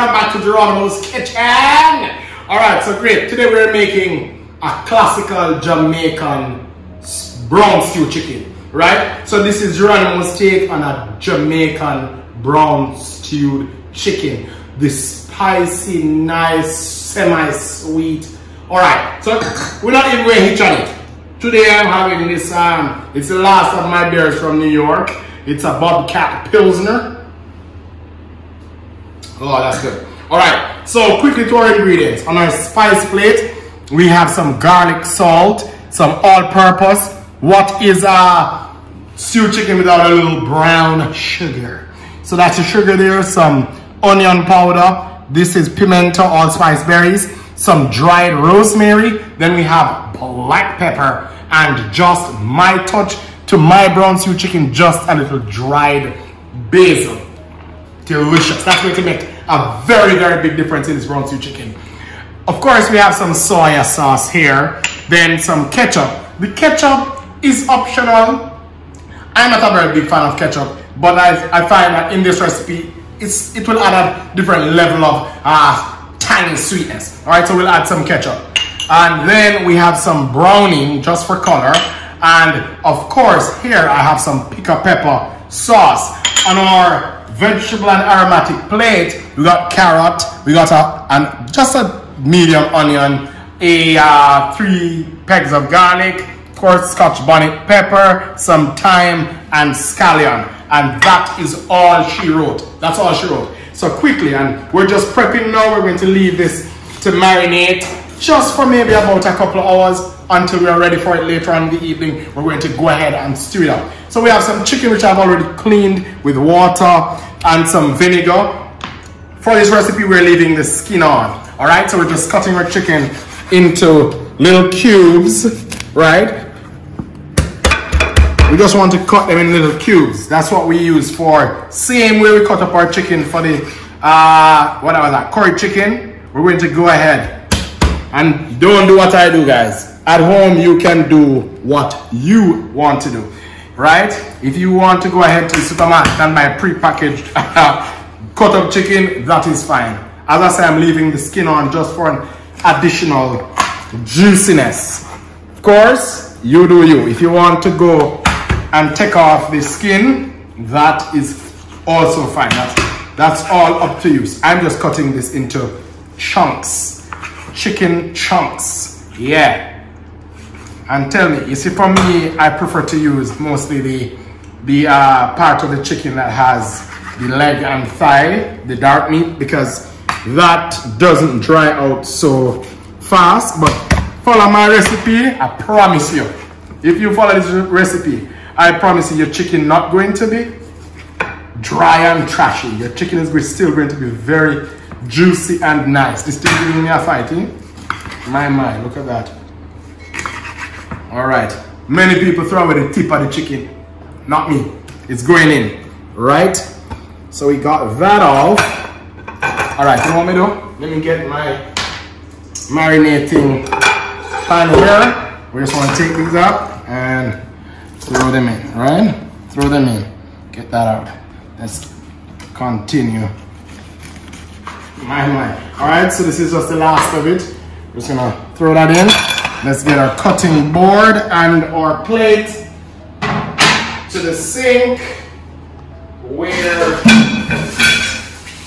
welcome back to Jeronimo's Kitchen. All right, so great. Today we're making a classical Jamaican brown stew chicken, right? So this is Jeronimo's take on a Jamaican brown stewed chicken. The spicy, nice, semi-sweet. All right, so we're not even going to hitch on it. Today I'm having this, um, it's the last of my beers from New York. It's a Bobcat Pilsner. Oh, that's good. All right, so quickly to our ingredients. On our spice plate, we have some garlic salt, some all-purpose. What is a stew chicken without a little brown sugar? So that's the sugar there, some onion powder. This is pimento allspice berries, some dried rosemary. Then we have black pepper and just my touch to my brown stew chicken, just a little dried basil. Delicious. That's going to make a very, very big difference in this brown stew chicken. Of course, we have some soya sauce here, then some ketchup. The ketchup is optional. I'm not a very big fan of ketchup, but I, I find that in this recipe, it's, it will add a different level of uh, tangy sweetness. All right, so we'll add some ketchup. And then we have some browning just for color. And of course, here I have some Pickapeppa sauce. On our vegetable and aromatic plate, we got carrot, we got a, and just a medium onion, a uh, three pegs of garlic, of course scotch bonnet pepper, some thyme, and scallion. And that is all she wrote. That's all she wrote. So quickly, and we're just prepping now. We're going to leave this to marinate just for maybe about a couple of hours until we are ready for it later on in the evening. We're going to go ahead and stew it up. So we have some chicken which I've already cleaned with water and some vinegar. For this recipe, we're leaving the skin on. All right, so we're just cutting our chicken into little cubes, right? We just want to cut them in little cubes. That's what we use for, same way we cut up our chicken for the, uh, what was that, curry chicken. We're going to go ahead and don't do what I do, guys. At home, you can do what you want to do, right? If you want to go ahead to the supermarket and buy pre-packaged cut up chicken, that is fine. As I say, I'm leaving the skin on just for an additional juiciness. Of course, you do you. If you want to go and take off the skin, that is also fine. That's, that's all up to you. I'm just cutting this into chunks, chicken chunks. Yeah. And tell me, you see for me, I prefer to use mostly the, the uh, part of the chicken that has the leg and thigh, the dark meat, because that doesn't dry out so fast. But follow my recipe, I promise you. If you follow this recipe, I promise you your chicken not going to be dry and trashy. Your chicken is still going to be very juicy and nice. This thing giving me a fighting. My my look at that. All right. Many people throw away the tip of the chicken. Not me. It's going in. Right? So we got that off. All right. You want me to? Let me get my marinating pan here. We just want to take these up and throw them in. Right? Throw them in. Get that out. Let's continue. My, my. All right. So this is just the last of it. Just gonna throw that in. Let's get our cutting board and our plate to the sink where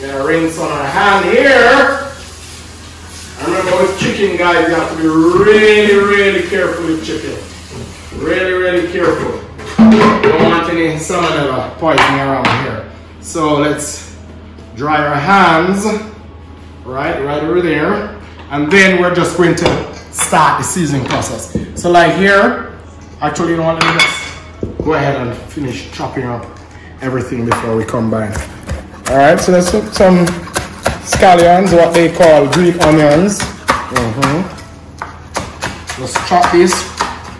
gonna rinse on our hand here. I remember with chicken guys, you have to be really, really careful with chicken. Really, really careful. Don't want any salmonella poisoning around here. So let's dry our hands, right, right over there. And then we're just going to start the seasoning process. So like here, actually, you know what, let me just go ahead and finish chopping up everything before we combine. All right, so let's put some scallions, what they call green onions. Mm -hmm. Let's chop this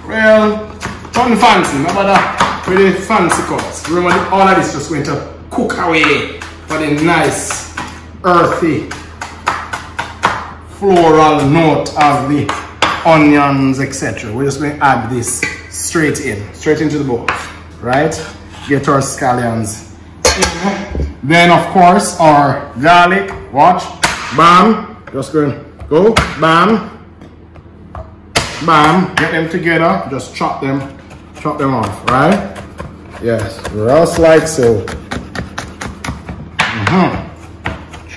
real, something fancy, not that really fancy cuts. Remember, all of this just going to cook away for the nice, earthy, floral note of the onions, etc. We're just going to add this straight in, straight into the bowl, right? Get our scallions. Then of course our garlic, watch, bam, just going, go, bam, bam, get them together, just chop them, chop them off, right? Yes, just like so. Mm -hmm.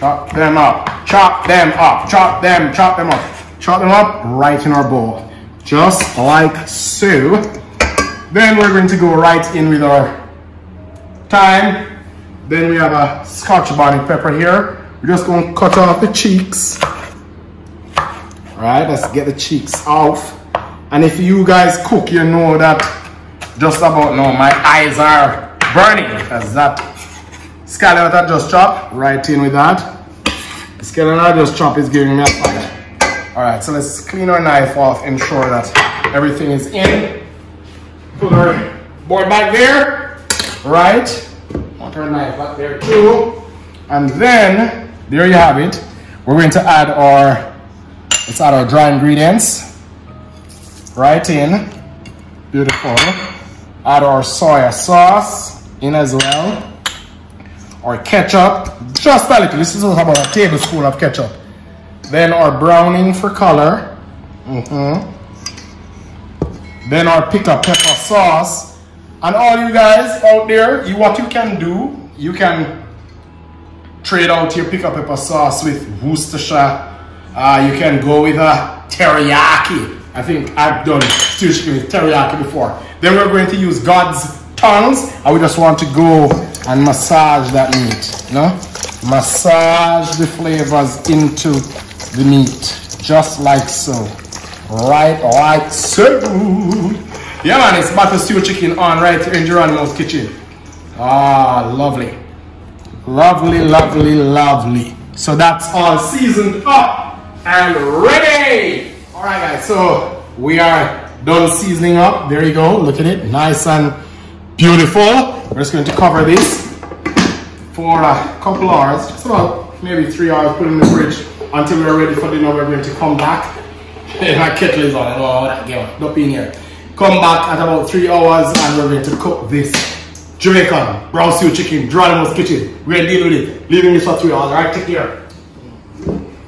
Chop them up, chop them up, chop them, chop them up, chop them up right in our bowl, just like so. Then we're going to go right in with our thyme. Then we have a scotch bonnet pepper here. We're just going to cut off the cheeks. All right, let's get the cheeks off. And if you guys cook, you know that just about now my eyes are burning because that that I just chopped, right in with that. Scallop I just chopped is giving me a fire. All right, so let's clean our knife off, ensure that everything is in. Put our board back there, right? Want our knife back there too. And then, there you have it. We're going to add our, let's add our dry ingredients right in. Beautiful. Add our soy sauce in as well. Our ketchup, just a little. This is about a tablespoon of ketchup. Then our browning for color. Mm -hmm. Then our pickled pepper sauce. And all you guys out there, you what you can do, you can trade out your pickled pepper sauce with Worcestershire. Uh, you can go with a teriyaki I think I've done stew chicken with teriyaki before. Then we're going to use God's tongues and we just want to go and massage that meat, know? Massage the flavors into the meat, just like so. Right like so. Yeah man, it's butter stew chicken on right here in Jeronimo's kitchen. Ah, lovely. Lovely, lovely, lovely. So that's all seasoned up and ready. All right, guys, so we are done seasoning up. There you go. Look at it. Nice and beautiful. We're just going to cover this for a couple hours, just about maybe three hours, put in the fridge until we're ready for dinner. We're going to come back. My kettle is on. Oh, that girl. Not in here. Come back at about three hours and we're going to cook this Jamaican brown stew chicken, Jeronimo's kitchen. We're going to deal with it. Leaving this for three hours. Right, take care.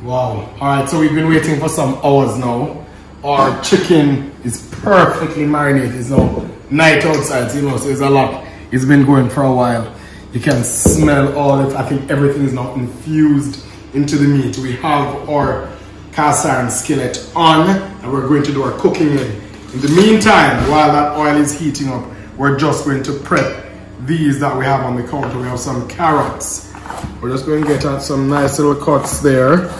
Wow. All right, so we've been waiting for some hours now. Our chicken is perfectly marinated. Now night outside, you know, so it's a lot. It's been going for a while. You can smell all it. I think everything is now infused into the meat. We have our cast iron skillet on and we're going to do our cooking in. In the meantime, while that oil is heating up, we're just going to prep these that we have on the counter. We have some carrots. We're just going to get out some nice little cuts there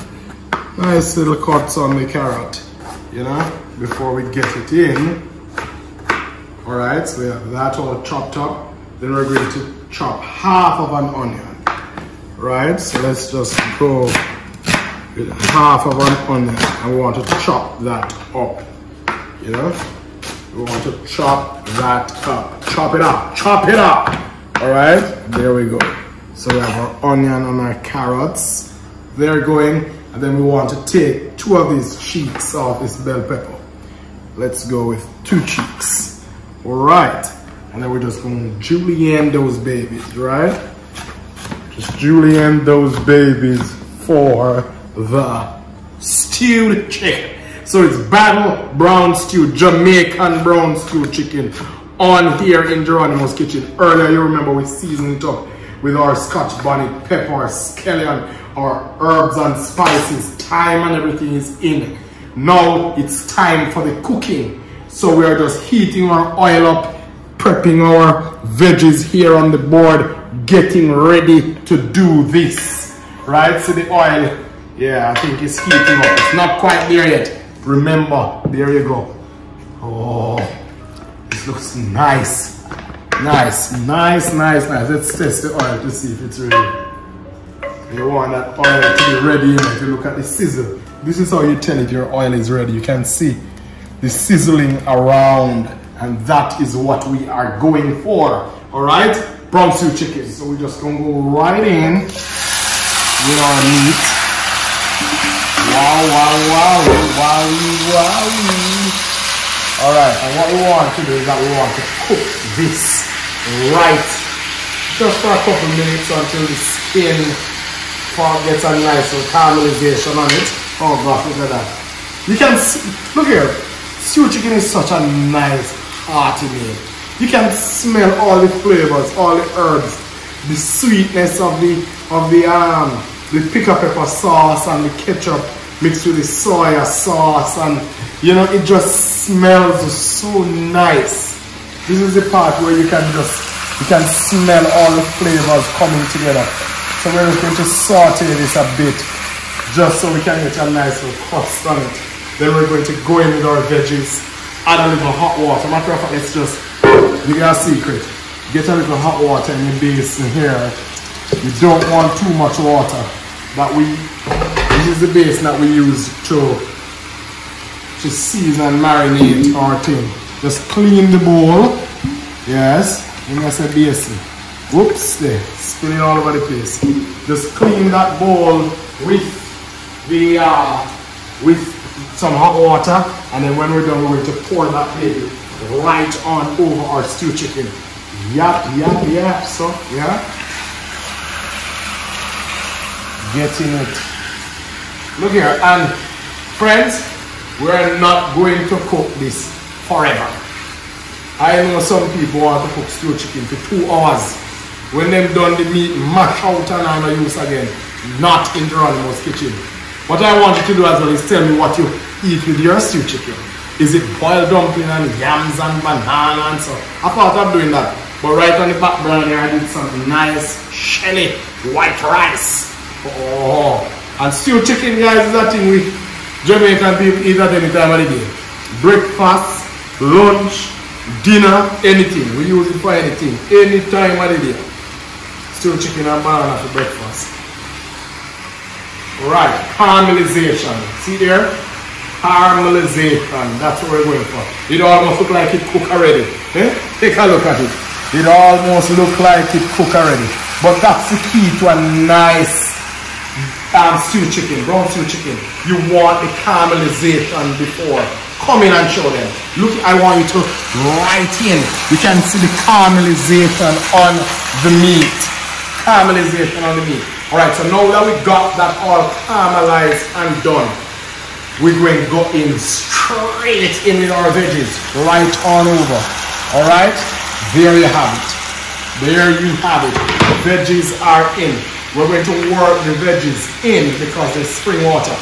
nice little cuts on the carrot, you know, before we get it in. All right, so we have that all chopped up. Then we're going to chop half of an onion, right? So let's just go with half of an onion. and we want to chop that up, you know? We want to chop that up. Chop it up, chop it up. All right, there we go. So we have our onion and our carrots. They're going and then we want to take two of these cheeks off this bell pepper. Let's go with two cheeks. Right. And then we're just going to julienne those babies, right? Just julienne those babies for the stewed chicken. So it's battle brown stew, Jamaican brown stew chicken on here in Jeronimo's kitchen. Earlier, you remember we seasoned it up with our scotch bonnet pepper, scallion, our herbs and spices, thyme and everything is in. Now it's time for the cooking. So we are just heating our oil up, prepping our veggies here on the board, getting ready to do this. Right, so the oil, yeah, I think it's heating up. It's not quite there yet. Remember, there you go. Oh, this looks nice. Nice, nice, nice, nice. Let's test the oil to see if it's ready. You want that oil to be ready you look at the sizzle. This is how you tell if your oil is ready. You can see the sizzling around and that is what we are going for. Alright? Brown stew chicken. So we're just gonna go right in with our meat. Wow, wow, wow, wow, wow. Alright, and what we want to do is that we want to cook this right just for a couple minutes until the skin part gets a nice caramelization on it. Oh gosh, look at that. You can see, look here, stew chicken is such a nice hearty meal. You can smell all the flavors, all the herbs, the sweetness of the of the um the pickle pepper sauce and the ketchup mixed with the soya sauce and you know it just smells so nice. This is the part where you can just you can smell all the flavors coming together. So we're just going to saute this a bit just so we can get a nice little crust on it. Then we're going to go in with our veggies, add a little hot water. Matter of fact, let's just, you got a secret. Get a little hot water in your basin here. You don't want too much water. That we, this is the basin that we use to, to season and marinate our thing. Just clean the bowl. Yes, and that's a basin. Whoops, there, spilling all over the place. Just clean that bowl with the, uh, with some hot water. And then when we're done, we're going to pour that baby right on over our stew chicken. Yep, yep, yep, so, yeah. Getting it. Look here, and friends, we're not going to cook this forever. I know some people want to cook stew chicken for two hours. When them done the meat, mash out and the use again. Not in Jeronimo's kitchen. What I want you to do as well is tell me what you eat with your stew chicken. Is it boiled dumpling and yams and banana and so? I thought of doing that. But right on the back burner here, I did some nice shelly white rice. Oh, and stew chicken, guys, is that thing we Jamaican people eat at any time of the day. Breakfast, lunch, dinner, anything. We use it for anything, any time of the day stew chicken and banana for breakfast. Right, caramelization. See there? Caramelization. That's what we're going for. It almost look like it cooked already. Eh? Take a look at it. It almost look like it cooked already. But that's the key to a nice um, stew chicken, brown stew chicken. You want the caramelization before. Come in and show them. Look, I want you to right in. You can see the caramelization on the meat caramelization on the meat. Alright, so now that we got that all caramelized and done, we're going to go in straight in with our veggies, right on over. Alright, there you have it. There you have it. The Veggies are in. We're going to work the veggies in because there's spring water.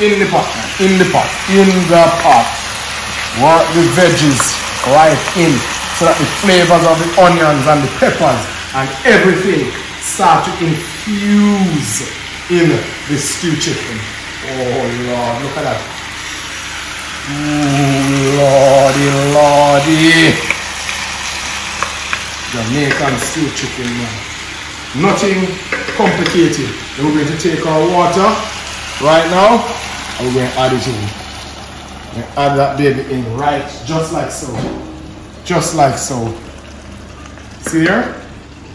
In the pot, in the pot, in the pot. Work the veggies right in so that the flavors of the onions and the peppers and everything start to infuse in the stew chicken. Oh Lord, look at that. Ooh, Lordy, Lordy. Jamaican stew chicken, man. Nothing complicated. Then we're going to take our water right now and we're going to add it in. add that baby in right, just like so. Just like so. See here?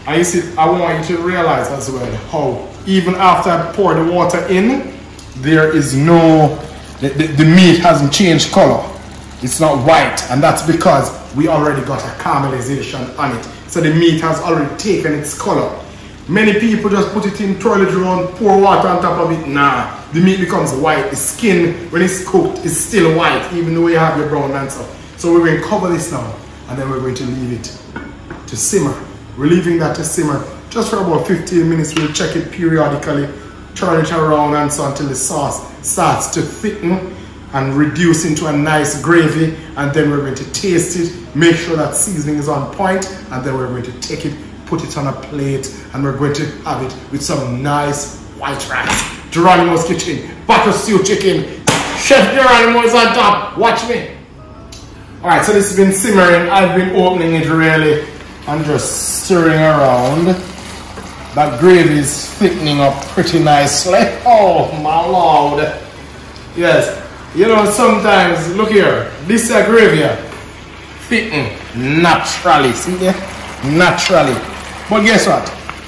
And you see, I want you to realize as well how even after I pour the water in, there is no, the, the, the, meat hasn't changed color. It's not white and that's because we already got a caramelization on it. So the meat has already taken its color. Many people just put it in toilet around, pour water on top of it. Nah, the meat becomes white. The skin, when it's cooked, is still white, even though you have your brown stuff. So we're going to cover this now and then we're going to leave it to simmer. We're leaving that to simmer just for about 15 minutes. We'll check it periodically, turn it around and so until the sauce starts to thicken and reduce into a nice gravy. And then we're going to taste it, make sure that seasoning is on point, and then we're going to take it, put it on a plate, and we're going to have it with some nice white rice. Jeronimo's Kitchen, butter stew chicken. Chef Jeronimo is on top. Watch me. All right, so this has been simmering. I've been opening it really and just stirring around. That gravy is thickening up pretty nicely. Oh my lord. Yes, you know sometimes, look here, this is gravy naturally, see there? Naturally. But guess what?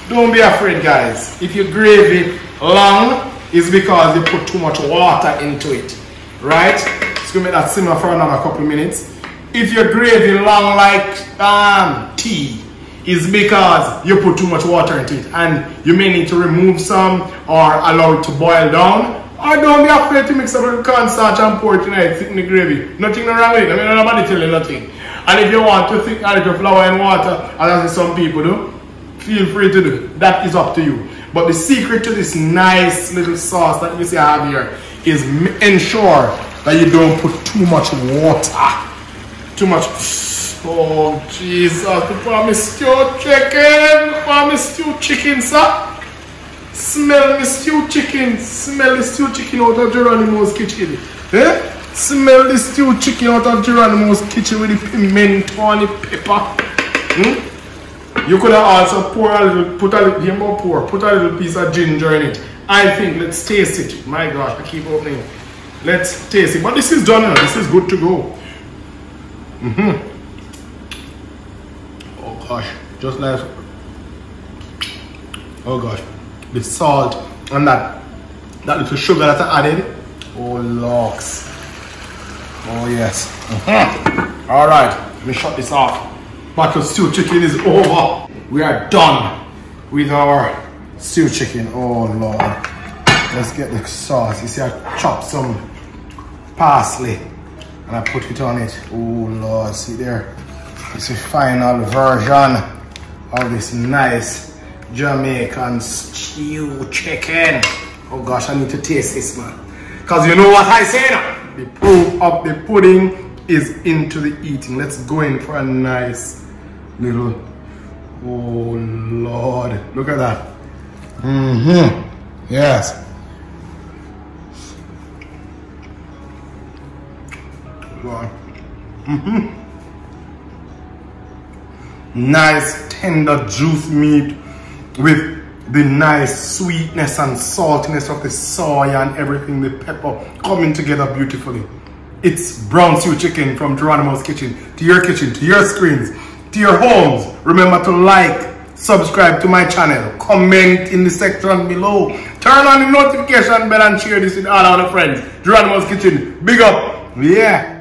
Don't be afraid guys. If your gravy long, it's because you put too much water into it. Right? It's gonna make that simmer for another couple minutes. If your gravy long like um, tea, is because you put too much water into it and you may need to remove some or allow it to boil down or don't be afraid to mix up with cornstarch and pour it thicken the gravy. Nothing wrong with it. I mean, nobody tell you nothing. And if you want to thicken a little flour and water, as some people do, feel free to do. That is up to you. But the secret to this nice little sauce that you see I have here is ensure that you don't put too much water. Too much Oh, Jesus. The promise stew chicken. Promise stew chicken, sir. Smell the stew chicken. Smell the stew chicken out of Jeronimo's kitchen. Eh? Smell the stew chicken out of Jeronimo's kitchen with the pimento and the pepper. Hmm? You could have also pour a little, put a little, more pour, put a little piece of ginger in it. I think, let's taste it. My gosh, I keep opening. Let's taste it. But this is done now. This is good to go. Mm-hmm gosh, just like, oh gosh, the salt and that, that little sugar that I added, oh locks, oh yes, all right, let me shut this off. Butter stew chicken is over. We are done with our stew chicken, oh lord. Let's get the sauce. You see, I chopped some parsley and I put it on it. Oh Lord, see there. It's a final version of this nice Jamaican stew chicken. Oh gosh, I need to taste this man. Cause you know what I say now? The proof of the pudding is into the eating. Let's go in for a nice little, oh Lord, look at that. Mm-hmm, yes. Mm-hmm nice tender juice meat with the nice sweetness and saltiness of the soy and everything, the pepper coming together beautifully. It's brown stew chicken from Jeronimo's kitchen to your kitchen, to your screens, to your homes. Remember to like, subscribe to my channel, comment in the section below, turn on the notification bell and share this with all our friends. Jeronimo's kitchen, big up, yeah.